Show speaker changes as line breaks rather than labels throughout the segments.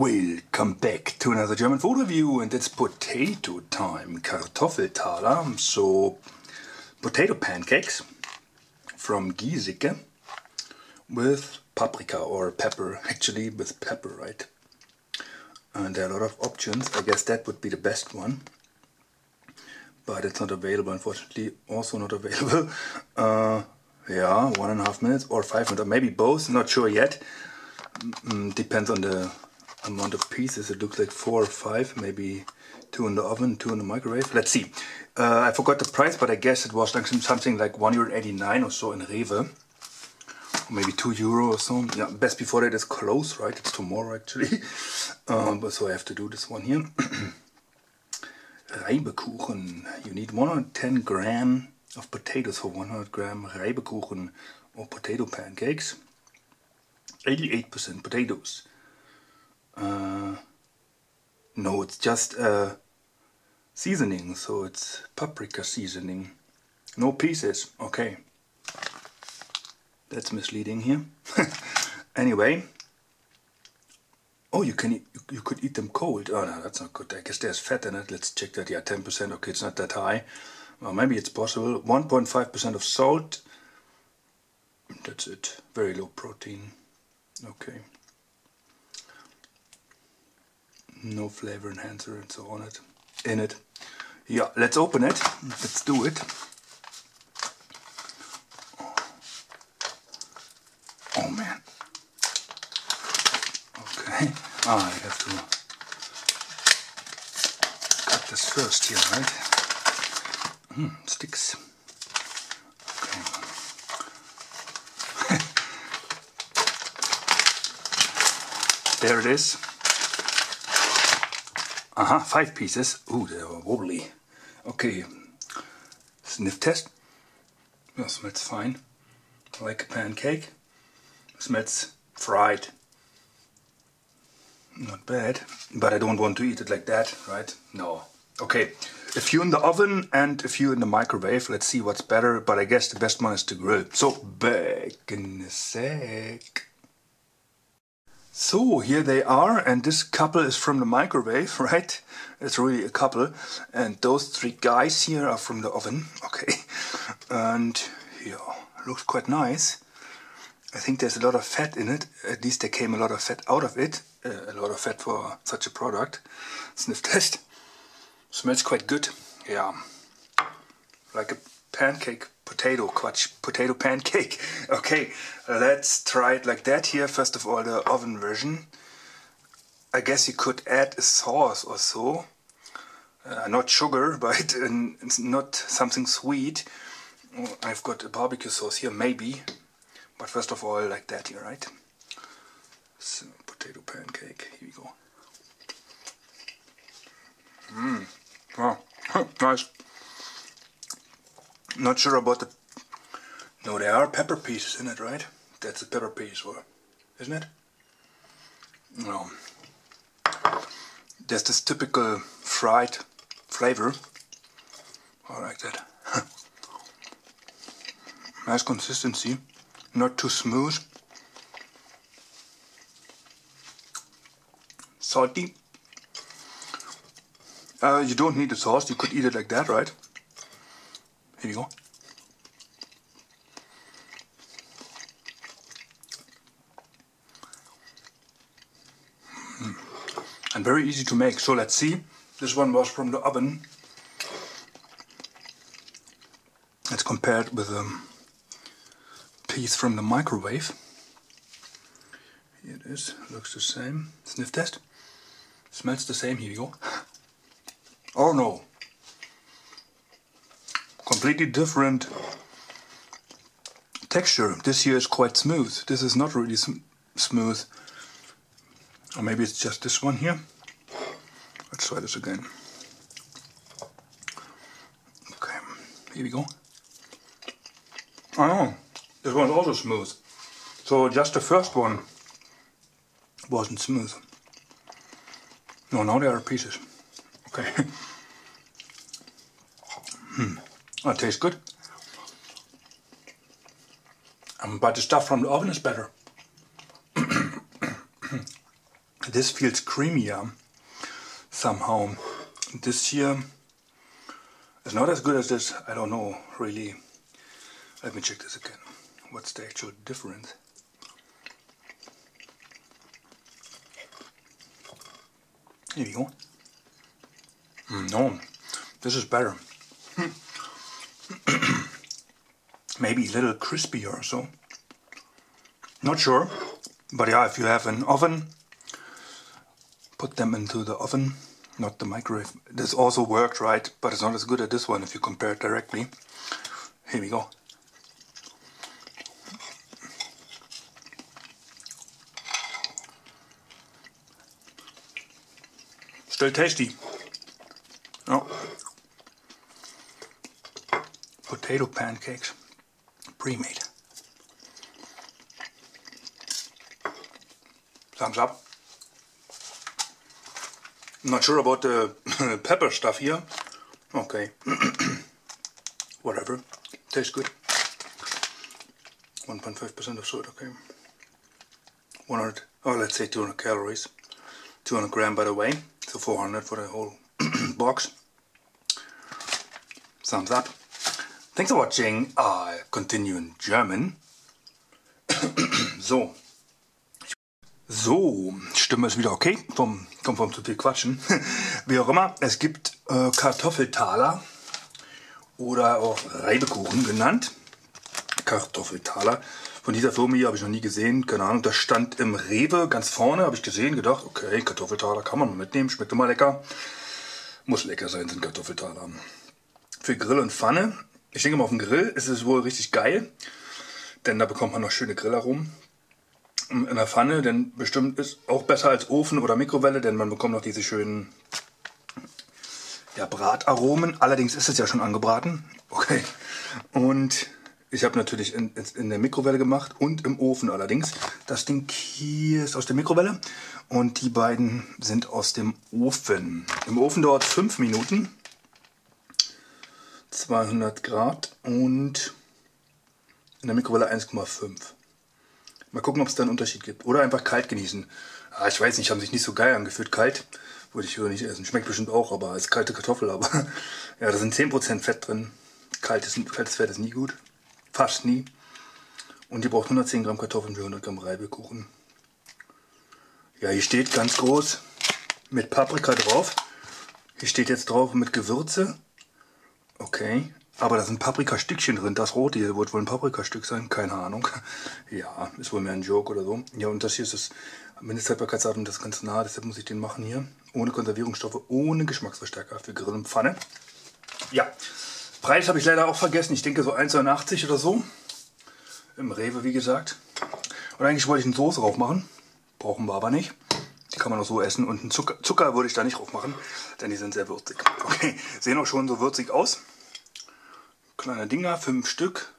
Welcome back to another German food review and it's potato time, Kartoffeltaler, so potato pancakes from Giesecke with paprika or pepper, actually with pepper, right? And there are a lot of options, I guess that would be the best one. But it's not available, unfortunately, also not available. Uh, yeah, one and a half minutes or five minutes, or maybe both, not sure yet. Mm, depends on the amount of pieces. It looks like four or five, maybe two in the oven, two in the microwave. Let's see. Uh, I forgot the price, but I guess it was like something like one euro eighty-nine or so in Rewe. Maybe two euro or so. Yeah, best before that is close, right? It's tomorrow actually. Um, but so I have to do this one here. Reibekuchen. You need 110 gram of potatoes for 100 gram Reibekuchen or potato pancakes. 88% potatoes. Uh, no, it's just uh, seasoning, so it's paprika seasoning. No pieces, okay. That's misleading here. anyway. Oh, you can you could eat them cold. Oh no, that's not good. I guess there's fat in it. Let's check that. Yeah, 10%. Okay, it's not that high. Well, maybe it's possible. 1.5% of salt. That's it. Very low protein. Okay no flavor enhancer and so on it in it. Yeah let's open it. Let's do it. Oh man. Okay. Ah, I have to cut this first here right? Mm, sticks. Okay. There it is uh-huh, five pieces. Ooh, they are wobbly. Okay, sniff test. Well, smells fine. Like a pancake. Smells fried. Not bad, but I don't want to eat it like that, right? No. Okay, if you're in the oven and if you're in the microwave, let's see what's better, but I guess the best one is to grill. So, back in a sec. So here they are, and this couple is from the microwave, right? It's really a couple, and those three guys here are from the oven, okay? And yeah, looks quite nice. I think there's a lot of fat in it. At least there came a lot of fat out of it. Uh, a lot of fat for such a product. Sniff test. Smells quite good. Yeah, like a pancake potato quatsch potato pancake. Okay let's try it like that here. First of all the oven version. I guess you could add a sauce or so. Uh, not sugar but it's not something sweet. Oh, I've got a barbecue sauce here maybe. But first of all like that here right? So potato pancake here we go. Mmm wow nice not sure about the... No, there are pepper pieces in it, right? That's a pepper piece, or isn't it? No. There's this typical fried flavor. I like that. nice consistency. Not too smooth. Salty. Uh, you don't need the sauce, you could eat it like that, right? Here you go. And very easy to make. So let's see. This one was from the oven. Let's compare it with um, a piece from the microwave. Here it is. Looks the same. Sniff test. Smells the same. Here you go. Oh no completely different texture. This here is quite smooth. This is not really sm smooth. Or maybe it's just this one here. Let's try this again. Okay, here we go. Oh, this one's also smooth. So just the first one wasn't smooth. No, now there are pieces. Okay. hmm. That tastes good. Um, but the stuff from the oven is better. this feels creamier somehow. This here is not as good as this. I don't know really. Let me check this again. What's the actual difference? Here we go. Mm, no, this is better. Maybe a little crispier or so. Not sure, but yeah, if you have an oven, put them into the oven, not the microwave. This also worked, right? But it's not as good as this one if you compare it directly. Here we go. Still tasty. Oh. Potato pancakes, pre-made. Thumbs up. Not sure about the pepper stuff here. Okay. Whatever. Tastes good. 1.5% of salt, okay. 100, oh let's say 200 calories. 200 gram by the way. So 400 for the whole box. Thumbs up. Thanks for watching. I continue in German. so. So, Stimme ist wieder okay, vom, kommt vom zu viel Quatschen. Wie auch immer, es gibt äh, Kartoffeltaler oder auch Reibekuchen genannt. Kartoffeltaler. Von dieser Firma hier habe ich noch nie gesehen. Keine Ahnung, das stand im Rewe ganz vorne, habe ich gesehen, gedacht, okay, Kartoffeltaler kann man mal mitnehmen, schmeckt immer lecker. Muss lecker sein, sind Kartoffeltaler. Für Grill und Pfanne, ich denke mal auf dem Grill ist es wohl richtig geil, denn da bekommt man noch schöne Grillaromen. In der Pfanne, denn bestimmt ist auch besser als Ofen oder Mikrowelle, denn man bekommt noch diese schönen ja, Brataromen. Allerdings ist es ja schon angebraten. Okay. Und ich habe natürlich in, in, der Mikrowelle gemacht und im Ofen allerdings. Das Ding hier ist aus der Mikrowelle und die beiden sind aus dem Ofen. Im Ofen dauert es 5 Minuten. 200 Grad und in der Mikrowelle 1,5. Mal gucken, ob es da einen Unterschied gibt. Oder einfach kalt genießen. Ah, ich weiß nicht, haben sich nicht so geil angefühlt. Kalt würde ich nicht essen. Schmeckt bestimmt auch, aber als kalte Kartoffel. Aber ja, da sind 10% Fett drin. Kaltes, kaltes Fett ist nie gut. Fast nie. Und ihr braucht 110 Gramm Kartoffeln für 100 Gramm Reibekuchen. Ja, hier steht ganz groß mit Paprika drauf. Hier steht jetzt drauf mit Gewürze. Okay, aber da sind Paprikastückchen drin. Das rote hier wird wohl ein Paprikastück sein. Keine Ahnung. Ja, ist wohl mehr ein Joke oder so. Ja, und das hier ist das Mindesthaltbarkeitsdatum, das ist ganz nah. Deshalb muss ich den machen hier. Ohne Konservierungsstoffe, ohne Geschmacksverstärker für Grill und Pfanne. Ja, Preis habe ich leider auch vergessen. Ich denke so 1,89 oder so. Im Rewe, wie gesagt. Und eigentlich wollte ich eine Soße drauf machen. Brauchen wir aber nicht. Die kann man auch so essen. Und einen Zucker, Zucker würde ich da nicht drauf machen, denn die sind sehr würzig. Okay, sehen auch schon so würzig aus. Kleine Dinger, fünf Stück.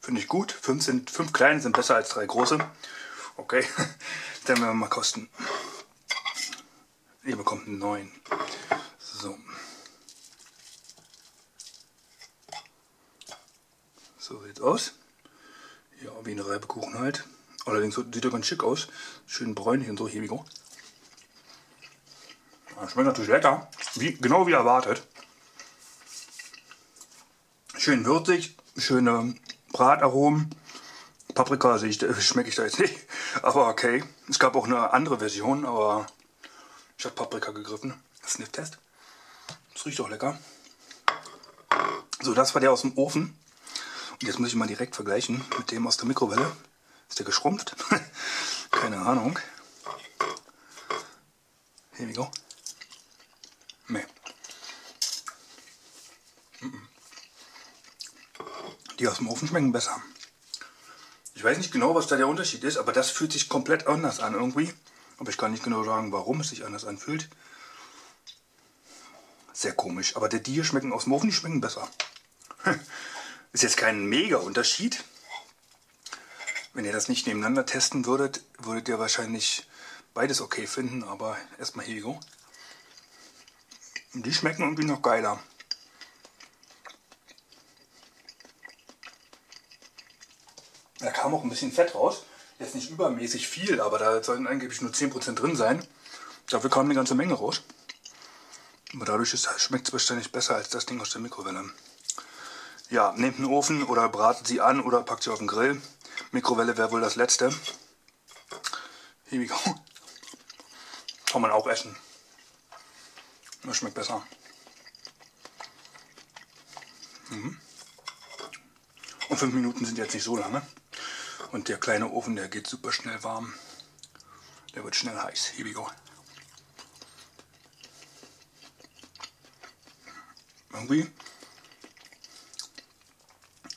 Finde ich gut. Fünf, sind, fünf kleine sind besser als drei große. Okay, dann werden wir mal kosten. Ihr bekommt einen neuen. So. So sieht's aus. Ja, wie eine Reibekuchen halt. Allerdings sieht er ganz schick aus. Schön bräunlich und so. Hier, wie. Ja, schmeckt natürlich lecker. Wie, genau wie erwartet. Schön würzig, schöne Brataromen. Paprika ich, schmecke ich da jetzt nicht. Aber okay. Es gab auch eine andere Version, aber ich habe Paprika gegriffen. Sniff-Test. Das riecht auch lecker. So, das war der aus dem Ofen. Und jetzt muss ich mal direkt vergleichen mit dem aus der Mikrowelle. Ist der geschrumpft? Keine Ahnung. Here we go. Nee. Die aus dem Ofen schmecken besser. Ich weiß nicht genau, was da der Unterschied ist, aber das fühlt sich komplett anders an irgendwie. Aber ich kann nicht genau sagen, warum es sich anders anfühlt. Sehr komisch. Aber die schmecken aus dem Ofen, die schmecken besser. Ist jetzt kein mega Unterschied. Wenn ihr das nicht nebeneinander testen würdet, würdet ihr wahrscheinlich beides okay finden, aber erstmal Hego. Die schmecken irgendwie noch geiler. Da kam auch ein bisschen Fett raus. Jetzt nicht übermäßig viel, aber da sollten angeblich nur 10% drin sein. Dafür kam eine ganze Menge raus. Aber dadurch schmeckt es wahrscheinlich besser als das Ding aus der Mikrowelle. Ja, nehmt einen Ofen oder bratet sie an oder packt sie auf den Grill. Mikrowelle wäre wohl das Letzte. Here we go. Kann man auch essen. Das schmeckt besser. Mhm. Und fünf Minuten sind jetzt nicht so lange. Und der kleine Ofen, der geht super schnell warm. Der wird schnell heiß. Here we go. Irgendwie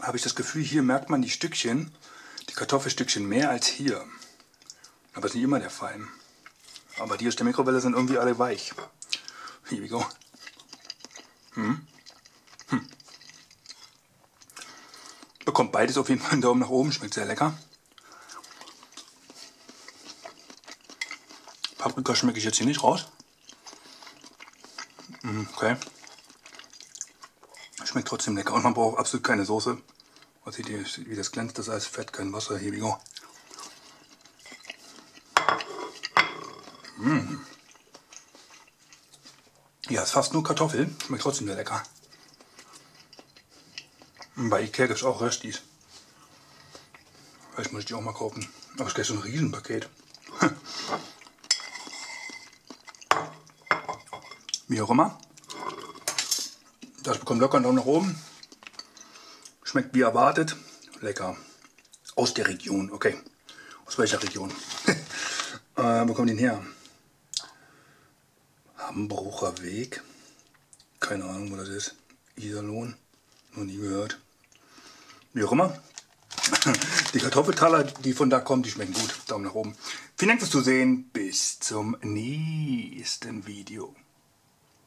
habe ich das Gefühl, hier merkt man die Stückchen, die Kartoffelstückchen mehr als hier. Aber das ist nicht immer der Fall. Aber die aus der Mikrowelle sind irgendwie alle weich. Here we go. Hm. Bekommt beides auf jeden Fall einen Daumen nach oben, schmeckt sehr lecker. Paprika schmecke ich jetzt hier nicht raus. Hm, okay. Schmeckt trotzdem lecker und man braucht absolut keine Soße. Was seht ihr, wie das glänzt, das Eis fett, kein Wasser. Here we go. Mmh. Ja, ist fast nur Kartoffel. Schmeckt trotzdem sehr lecker. Bei Ikea gibt es auch Röstis. Vielleicht muss ich die auch mal kaufen. Aber es ist gleich so ein Riesenpaket. Wie auch immer. Das bekommt locker Daumen nach oben. Schmeckt wie erwartet. Lecker. Aus der Region, okay. Aus welcher Region? äh, wo kommt den her? Hambrucher Weg. Keine Ahnung, wo das ist. Iserlohn. Noch nie gehört. Wie auch immer. Die Kartoffeltaler, die von da kommen, die schmecken gut. Daumen nach oben. Vielen Dank fürs Zusehen. Bis zum nächsten Video.